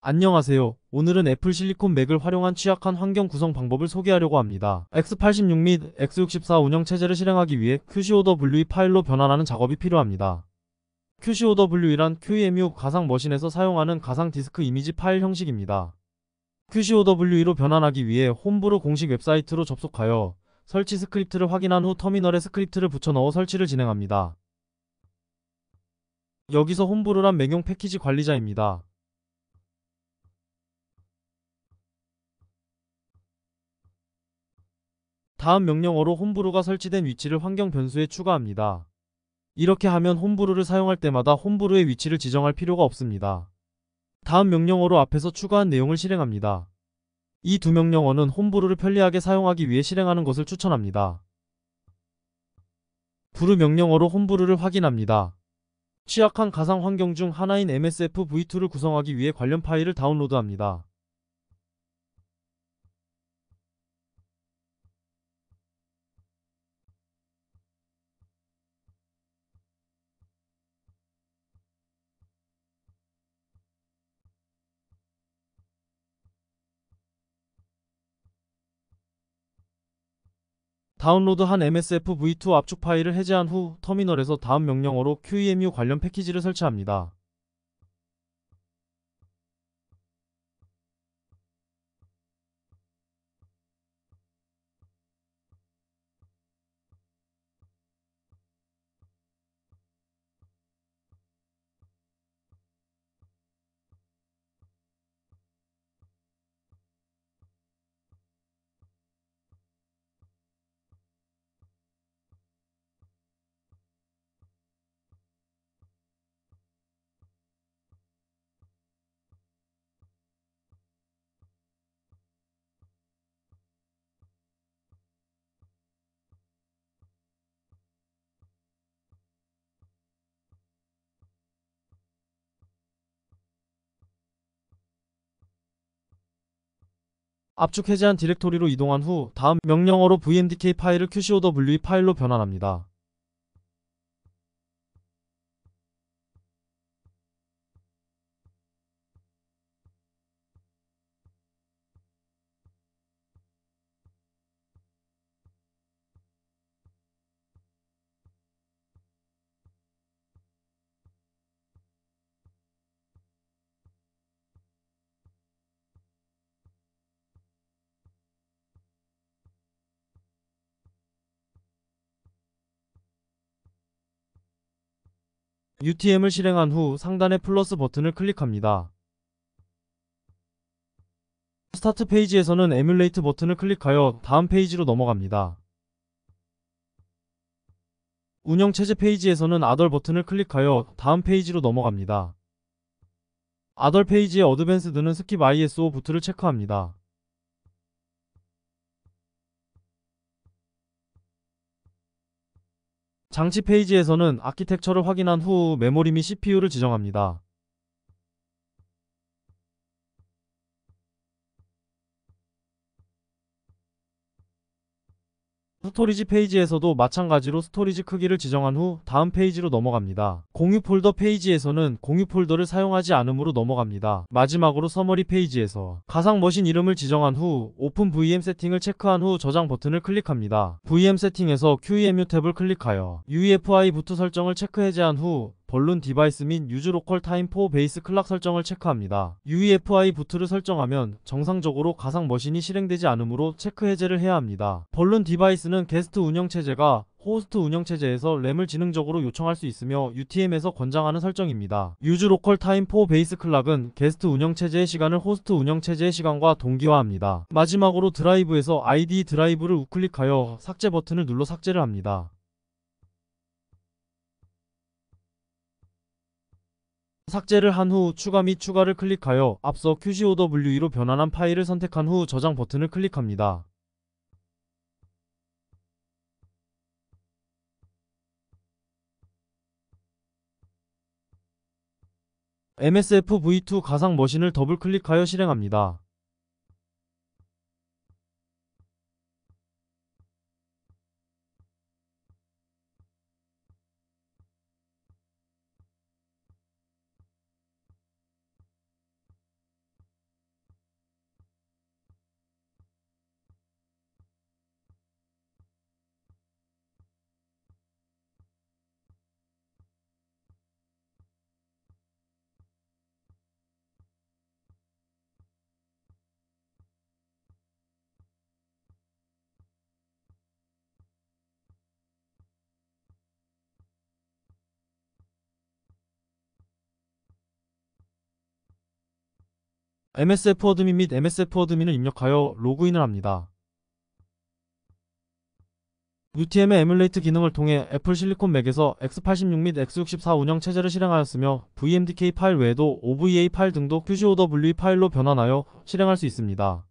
안녕하세요. 오늘은 애플 실리콘 맥을 활용한 취약한 환경 구성 방법을 소개하려고 합니다. X86 및 X64 운영 체제를 실행하기 위해 QCOW2 파일로 변환하는 작업이 필요합니다. QCOW2란 QEMU 가상 머신에서 사용하는 가상 디스크 이미지 파일 형식입니다. QCOW2로 변환하기 위해 Homebrew 공식 웹사이트로 접속하여 설치 스크립트를 확인한 후 터미널에 스크립트를 붙여 넣어 설치를 진행합니다. 여기서 홈브루란 맹용 패키지 관리자입니다. 다음 명령어로 홈브루가 설치된 위치를 환경 변수에 추가합니다. 이렇게 하면 홈브루를 사용할 때마다 홈브루의 위치를 지정할 필요가 없습니다. 다음 명령어로 앞에서 추가한 내용을 실행합니다. 이 두 명령어는 홈브루를 편리하게 사용하기 위해 실행하는 것을 추천합니다. 브루 명령어로 홈브루를 확인합니다. 취약한 가상 환경 중 하나인 MSF v2를 구성하기 위해 관련 파일을 다운로드합니다. 다운로드한 MSF v2 압축 파일을 해제한 후 터미널에서 다음 명령어로 QEMU 관련 패키지를 설치합니다. 압축 해제한 디렉토리로 이동한 후 다음 명령어로 vmdk 파일을 qcow 파일로 변환합니다. UTM을 실행한 후 상단의 플러스 버튼을 클릭합니다. Start 페이지에서는 Emulate 버튼을 클릭하여 다음 페이지로 넘어갑니다. 운영 체제 페이지에서는 Other 버튼을 클릭하여 다음 페이지로 넘어갑니다. Other 페이지의 Advanced는 스킵 ISO 부트를 체크합니다. 장치 페이지에서는 아키텍처를 확인한 후 메모리 및 CPU를 지정합니다. Storage 페이지에서도 마찬가지로 storage 크기를 지정한 후 다음 페이지로 넘어갑니다. 공유 폴더 페이지에서는 공유 폴더를 사용하지 않으므로 넘어갑니다. 마지막으로 Summary 페이지에서 가상 머신 이름을 지정한 후 오픈 VM 세팅을 체크한 후 저장 버튼을 클릭합니다. VM 세팅에서 QEMU 탭을 클릭하여 UEFI Boot 설정을 체크 해제한 후 Balloon Device 및 Use Local Time for Base Clock 설정을 체크합니다. UEFI Boot를 설정하면 정상적으로 가상 머신이 실행되지 않으므로 체크 해제를 해야 합니다. Balloon Device는 게스트 운영 체제가 호스트 운영 체제에서 램을 지능적으로 요청할 수 있으며 UTM에서 권장하는 설정입니다. Use Local Time for Base Clock은 게스트 운영 체제의 시간을 호스트 운영 체제의 시간과 동기화합니다. 마지막으로 드라이브에서 IDE 드라이브를 우클릭하여 삭제 버튼을 눌러 삭제를 합니다. 삭제를 한 후 추가 및 추가를 클릭하여 앞서 QCOW2로 변환한 파일을 선택한 후 저장 버튼을 클릭합니다. MSF V2 가상 머신을 더블 클릭하여 실행합니다. msfadmin 및 msfadmin을 입력하여 로그인을 합니다. UTM의 Emulate 기능을 통해 애플 실리콘 맥에서 x86 및 x64 운영 체제를 실행하였으며 VMDK 파일 외에도 OVA 파일 등도 QCOW 파일로 변환하여 실행할 수 있습니다.